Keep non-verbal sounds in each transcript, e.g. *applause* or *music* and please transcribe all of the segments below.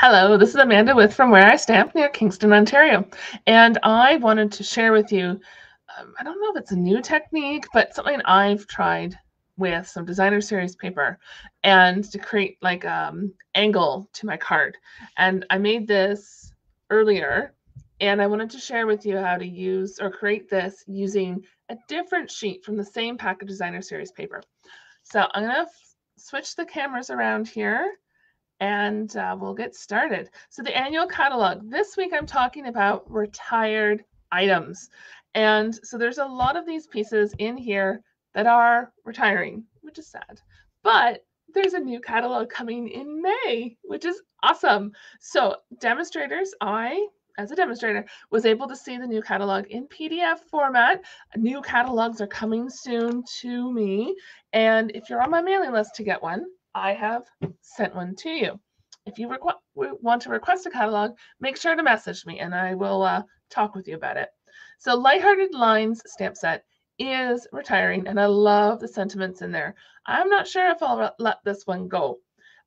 Hello, this is Amanda with From Where I Stamp near Kingston, Ontario. And I wanted to share with you, um, I don't know if it's a new technique, but something I've tried with some designer series paper and to create like um angle to my card. And I made this earlier and I wanted to share with you how to use or create this using a different sheet from the same pack of designer series paper. So I'm going to switch the cameras around here and uh, we'll get started. So the annual catalog, this week I'm talking about retired items. And so there's a lot of these pieces in here that are retiring, which is sad. But there's a new catalog coming in May, which is awesome. So demonstrators, I as a demonstrator was able to see the new catalog in PDF format. New catalogs are coming soon to me. And if you're on my mailing list to get one, I have sent one to you. If you want to request a catalog, make sure to message me and I will uh, talk with you about it. So Lighthearted Lines stamp set is retiring and I love the sentiments in there. I'm not sure if I'll let this one go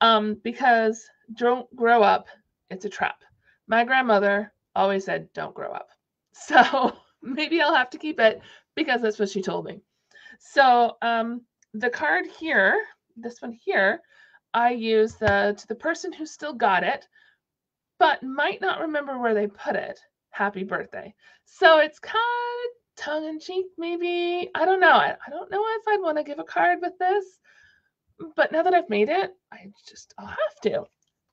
um, because don't grow up, it's a trap. My grandmother always said, don't grow up. *laughs* So maybe I'll have to keep it because that's what she told me. So um, the card here this one here, I use the to the person who still got it, but might not remember where they put it. Happy birthday. So it's kind of tongue in cheek, maybe. I don't know. I, I don't know if I'd want to give a card with this, but now that I've made it, I just I'll have to.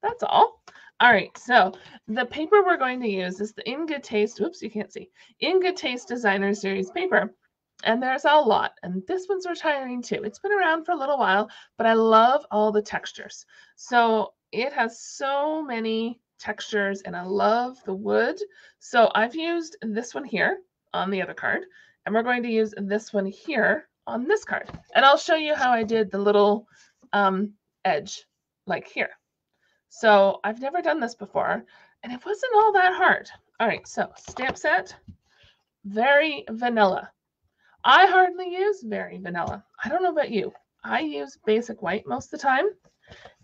That's all. All right, so the paper we're going to use is the In Good Taste, whoops, you can't see, In Good Taste Designer Series paper. And there's a lot. And this one's retiring too. It's been around for a little while, but I love all the textures. So it has so many textures and I love the wood. So I've used this one here on the other card. And we're going to use this one here on this card. And I'll show you how I did the little um, edge like here. So I've never done this before and it wasn't all that hard. All right, so stamp set, very vanilla. I hardly use very vanilla. I don't know about you. I use basic white most of the time.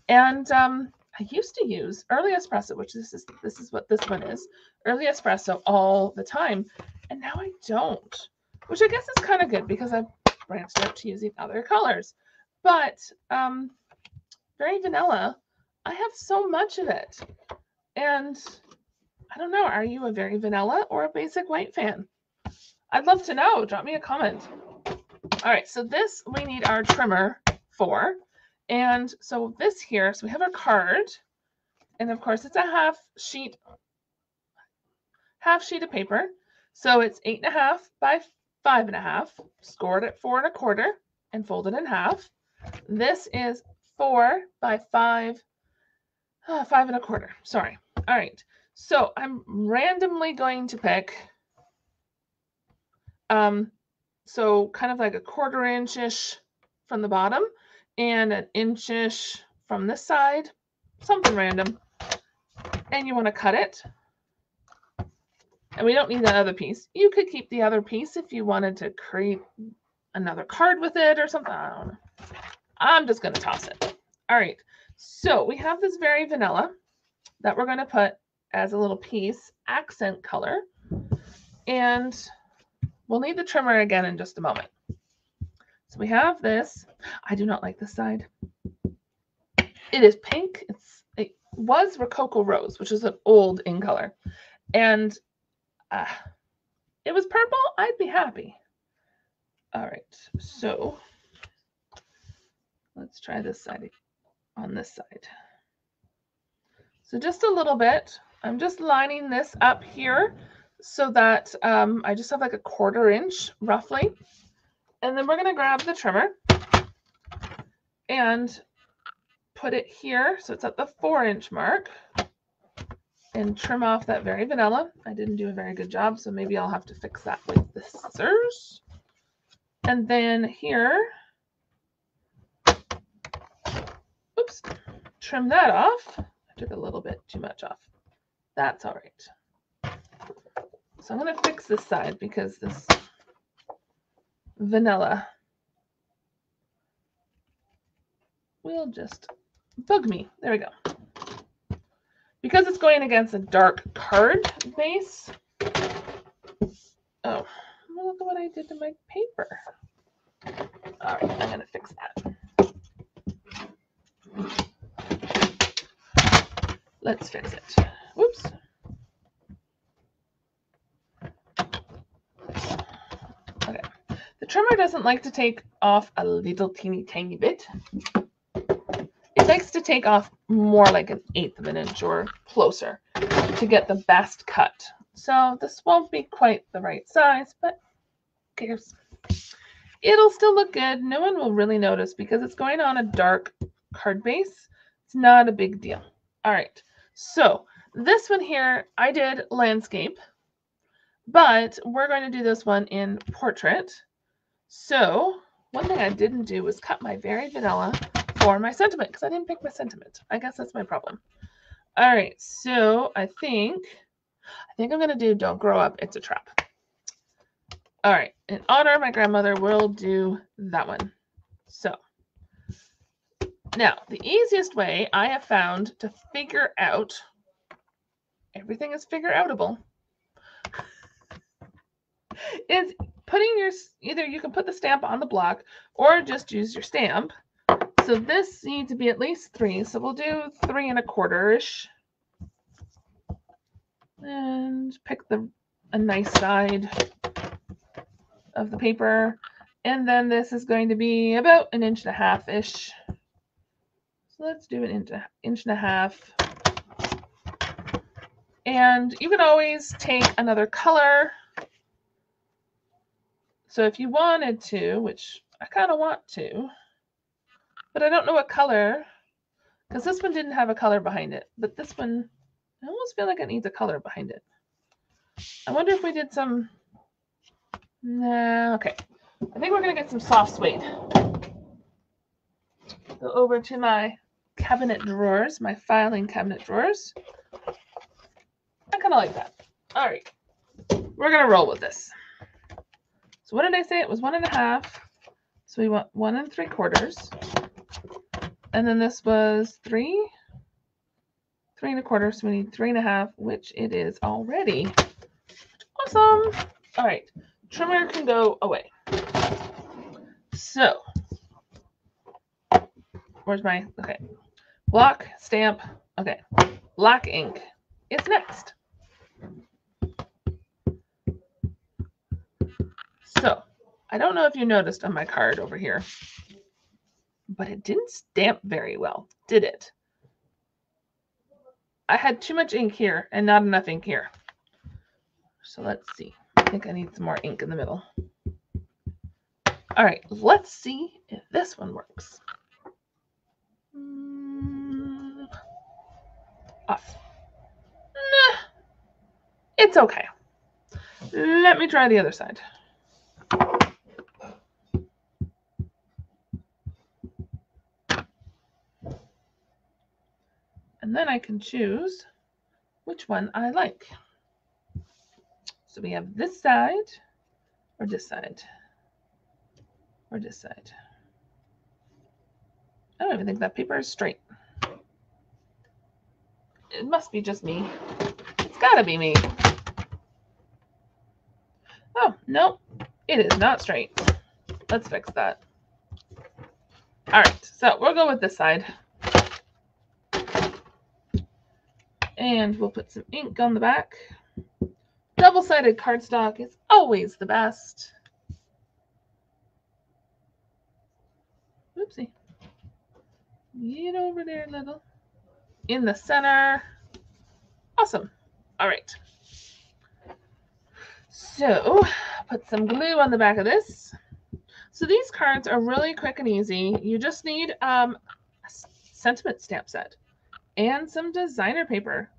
And um, I used to use early espresso, which this is this is what this one is, early espresso all the time. And now I don't, which I guess is kind of good because I've branched out to using other colors. But um, very vanilla, I have so much of it. And I don't know, are you a very vanilla or a basic white fan? I'd love to know. Drop me a comment. All right, so this we need our trimmer for. And so this here, so we have our card. And of course, it's a half sheet, half sheet of paper. So it's eight and a half by five and a half, scored at four and a quarter and folded in half. This is four by five, uh, five and a quarter. Sorry. All right. So I'm randomly going to pick um, so kind of like a quarter inch-ish from the bottom and an inch-ish from this side, something random. And you want to cut it. And we don't need that other piece. You could keep the other piece if you wanted to create another card with it or something. I don't know. I'm just going to toss it. All right. So we have this very vanilla that we're going to put as a little piece, accent color. And We'll need the trimmer again in just a moment. So we have this. I do not like this side. It is pink. It's it was Rococo Rose, which is an old in color. And uh, it was purple, I'd be happy. All right, so let's try this side on this side. So just a little bit. I'm just lining this up here so that um, I just have like a quarter inch roughly. And then we're going to grab the trimmer and put it here. So it's at the four inch mark and trim off that very vanilla. I didn't do a very good job, so maybe I'll have to fix that with the scissors. And then here, oops, trim that off. I took a little bit too much off. That's all right. So I'm going to fix this side because this vanilla will just bug me. There we go. because it's going against a dark card base. Oh, look at what I did to my paper. All right, I'm going to fix that. Let's fix it. Whoops. Okay. Doesn't like to take off a little teeny tiny bit. It likes to take off more like an eighth of an inch or closer to get the best cut. So this won't be quite the right size, but cares? It'll still look good. No one will really notice because it's going on a dark card base. It's not a big deal. All right. So this one here, I did landscape, but we're going to do this one in portrait. So one thing I didn't do was cut my very vanilla for my sentiment because I didn't pick my sentiment. I guess that's my problem. All right. So I think, I think I'm to do Don't Grow Up, It's a Trap. All right, in honor of my grandmother, we'll do that one. So now the easiest way I have found to figure out everything is figure outable *laughs* is putting your either you can put the stamp on the block or just use your stamp. So this needs to be at least three. So we'll do three and a quarter ish. And pick the a nice side of the paper. And then this is going to be about an inch and a half ish. So let's do an inch, inch and a half. And you can always take another color. So if you wanted to, which I kind of want to, but I don't know what color, because this one didn't have a color behind it, but this one, I almost feel like it needs a color behind it. I wonder if we did some Nah, okay. I think we're going to get some soft suede. Go over to my cabinet drawers, my filing cabinet drawers. I kind of like that. All right. We're going to roll with this. So what did I say? It was one and a half. So we want one and three quarters. And then this was three, three and a quarter. So we need three and a half, which it is already. Awesome. All right trimmer can go away. So, where's my, okay, block, stamp, okay, black ink is next. So, I don't know if you noticed on my card over here, but it didn't stamp very well, did it? I had too much ink here and not enough ink here. So let's see. I think I need some more ink in the middle. All right, let's see if this one works. Mm, off. Nah, it's okay. Let me try the other side. Then I can choose which one I like. So we have this side or this side or this side. I don't even think that paper is straight. It must be just me. It's got to be me. Oh, no, it is not straight. Let's fix that. All right, so we'll go with this side. And we'll put some ink on the back. Double-sided cardstock is always the best. Oopsie. Get over there, little. In the center. Awesome. All right. So, put some glue on the back of this. So these cards are really quick and easy. You just need um, a sentiment stamp set and some designer paper.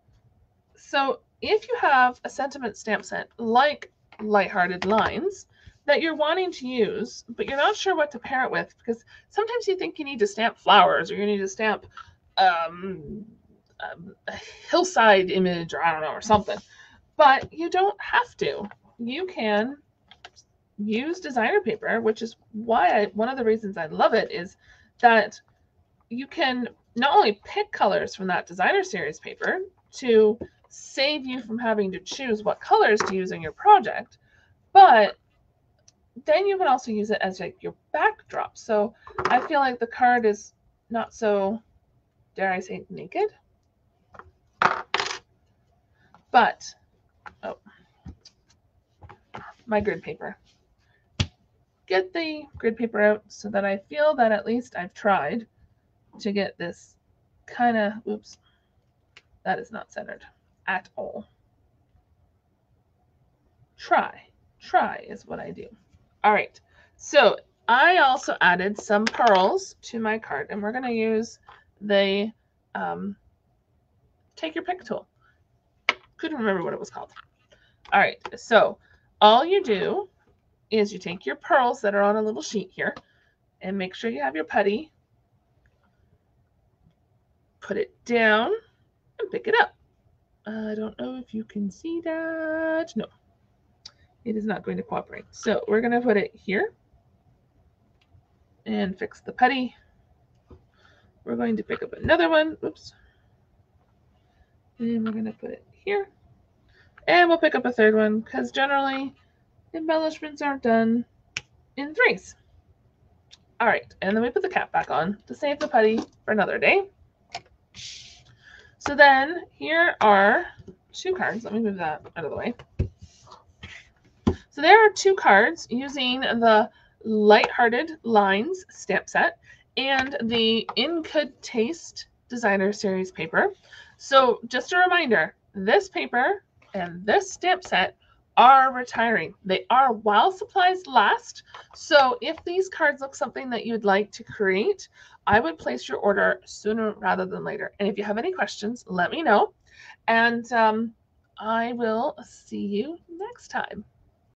So if you have a sentiment stamp set like Lighthearted Lines that you're wanting to use, but you're not sure what to pair it with, because sometimes you think you need to stamp flowers or you need to stamp um, um, a hillside image or I don't know, or something. But you don't have to. You can use designer paper, which is why I, one of the reasons I love it is that you can not only pick colors from that designer series paper, to save you from having to choose what colors to use in your project. But then you can also use it as like your backdrop. So I feel like the card is not so, dare I say, naked. But, oh, my grid paper. Get the grid paper out so that I feel that at least I've tried to get this kind of, oops, that is not centered at all. Try, try is what I do. All right, so I also added some pearls to my card, and we're going to use the um, take your pick tool. Couldn't remember what it was called. All right, so all you do is you take your pearls that are on a little sheet here and make sure you have your putty. Put it down and pick it up. I don't know if you can see that. No, it is not going to cooperate. So we're going to put it here and fix the putty. We're going to pick up another one. Oops. And we're going to put it here. And we'll pick up a third one because generally embellishments aren't done in threes. All right, and then we put the cap back on to save the putty for another day. So then here are two cards. Let me move that out of the way. So there are two cards using the Lighthearted Lines stamp set and the In Good Taste Designer Series paper. So just a reminder, this paper and this stamp set are retiring. They are while supplies last. So if these cards look something that you'd like to create, I would place your order sooner rather than later. And if you have any questions, let me know. And um, I will see you next time.